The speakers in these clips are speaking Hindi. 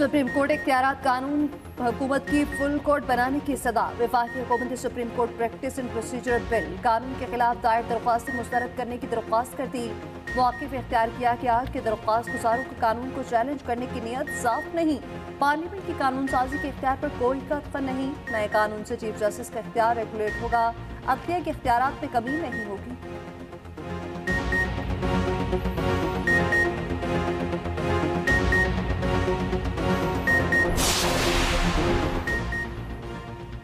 सुप्रीम कोर्ट इख्तियार कानून हुकूमत की फुल कोर्ट बनाने की सदा विफाकी हुकूमत supreme court practice and procedure bill कानून के खिलाफ दायर दरख्वास्त मुस्तरद करने की दरख्वास्त कर दी। मौकफ इख्तियार किया गया कि दरख्वास्त गुजारों को कानून को चैलेंज करने की नीयत साफ़ नहीं। पार्लियामेंट की कानून साजी के इख्तियार पर कोई कत्फन नहीं। नए कानून से चीफ जस्टिस का इख्तियार रेगुलेट होगा। अख्तियार के इख्तियार में कमी नहीं होगी।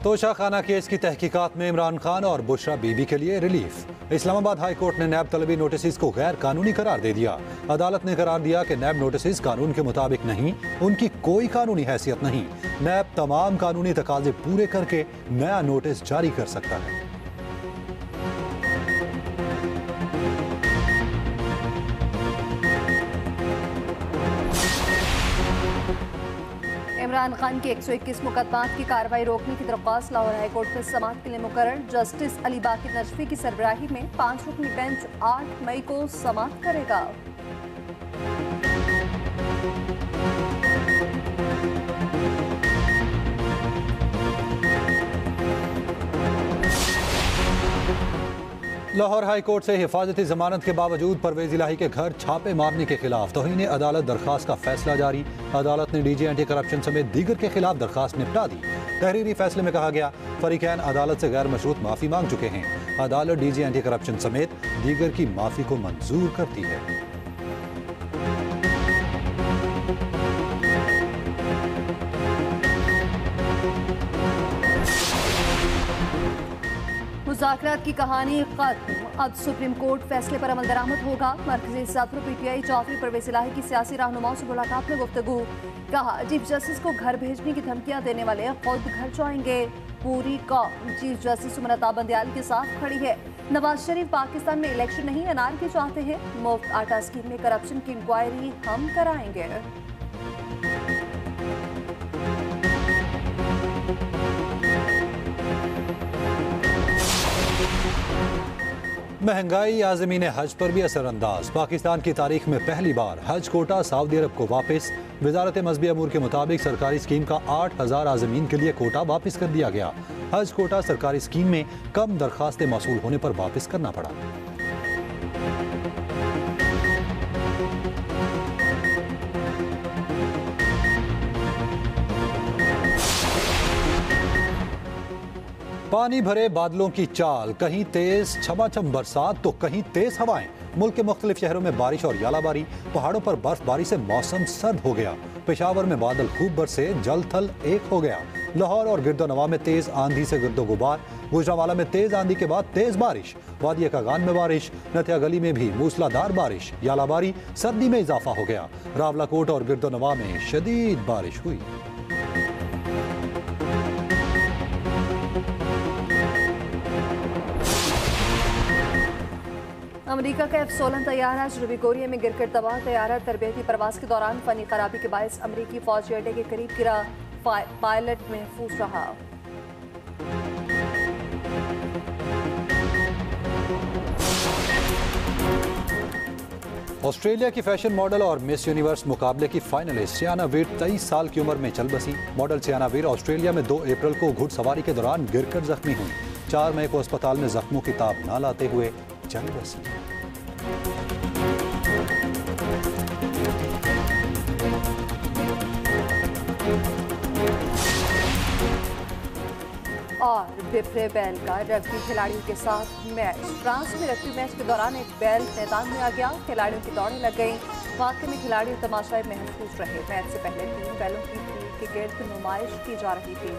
तोशा खाना केस की तहकीकात में इमरान खान और बुशरा बीबी के लिए रिलीफ। इस्लामाबाद हाई कोर्ट ने नैब तलबी नोटिस को गैर कानूनी करार दे दिया। अदालत ने करार दिया कि नैब नोटिस कानून के मुताबिक नहीं, उनकी कोई कानूनी हैसियत नहीं। नैब तमाम कानूनी तकाजे पूरे करके नया नोटिस जारी कर सकता है। इमरान खान के एक सौ इक्कीस मुकदमात की कार्रवाई रोकने की दरख्वास्त, लाहौर हाईकोर्ट में समाप्त के लिए मुकर जस्टिस अली बाकी नजफी की सरबराही में पाँच रुकनी बेंच आठ मई को समाप्त करेगा। लाहौर हाई कोर्ट से हिफाजती जमानत के बावजूद परवेज इलाही के घर छापे मारने के खिलाफ तोहन अदालत दरखास्त का फैसला जारी। अदालत ने डीजी एंटी करप्शन समेत दीगर के खिलाफ दरखास्त निपटा दी। तहरीरी फैसले में कहा गया, फरीकैन अदालत से गैर मशरूत माफ़ी मांग चुके हैं। अदालत डीजी एंटी करप्शन समेत दीगर की माफ़ी को मंजूर करती है। मुजाकर की कहानी खत्म। अब सुप्रीम कोर्ट फैसले पर अमल दरामद होगा। मरकजी सदर पीटीआई चौधरी परवेज इलाही की सियासी रहनुमाओं से मुलाकात में गुफ्तु कहा, चीफ जस्टिस को घर भेजने की धमकियाँ देने वाले खुद घर जाएँगे। पूरी कौम चीफ जस्टिस सुमनता बंदयाल के साथ खड़ी है। नवाज़ शरीफ पाकिस्तान में इलेक्शन नहीं अनारकी चाहते हैं। मुफ़्त आटा स्कीम में करप्शन की इंक्वायरी हम कराएँगे। महँगाई आजमीन हज पर भी असरअंदाज। पाकिस्तान की तारीख में पहली बार हज कोटा सऊदी अरब को वापस। वजारत मजहबी अमूर के मुताबिक सरकारी स्कीम का आठ हज़ार आजमीन के लिए कोटा वापस कर दिया गया। हज कोटा सरकारी स्कीम में कम दरखास्तें मौसू होने पर वापस करना पड़ा। पानी भरे बादलों की चाल, कहीं तेज छमाछम बरसात तो कहीं तेज हवाएँ। मुल्क के मुख्तलिफ़ शहरों में बारिश और यालाबारी, पहाड़ों पर बर्फबारी से मौसम सर्द हो गया। पेशावर में बादल खूब बरसे, जल थल एक हो गया। लाहौर और गिरदोनवा में तेज आंधी से गिरदो गुबार गुजरावाला में तेज आंधी के बाद तेज बारिश। वादिया कागान में बारिश। नथिया गली में भी मूसलाधार बारिश। यालाबारी, सर्दी में इजाफा हो गया। रावलाकोट और गिरदोनवा में शदीद बारिश हुई। अमेरिका का एफ़ सोलह तैयारा जनूबी कोरिया में गिरकर तबाह, तैयारा तरबती प्रवास के दौरान फनी खराबी के बायस अमरीकी फौजी अड्डे के करीब गिरा। पायलट महफूज रहा। ऑस्ट्रेलिया की फ़ैशन मॉडल और मिस यूनिवर्स मुकाबले की फाइनलिस्ट सियाना वीर तेईस साल की उम्र में चल बसी। मॉडल सियाना वीर ऑस्ट्रेलिया में 2 अप्रैल को घुड़सवारी के दौरान गिरकर जख्मी हुई। चार मई को अस्पताल में जख्मों की ताब न लाते हुए चल बसी। और बिफरे बैल का रग्बी खिलाड़ियों के साथ मैच। फ्रांस में रग्बी मैच के दौरान एक बैल मैदान में आ गया। खिलाड़ियों की दौड़े लग गई। वाकई में खिलाड़ी तमाशाई महफूज रहे। मैच से पहले तीन बैलों की फ़ील्ड के नुमाइश की जा रही थी।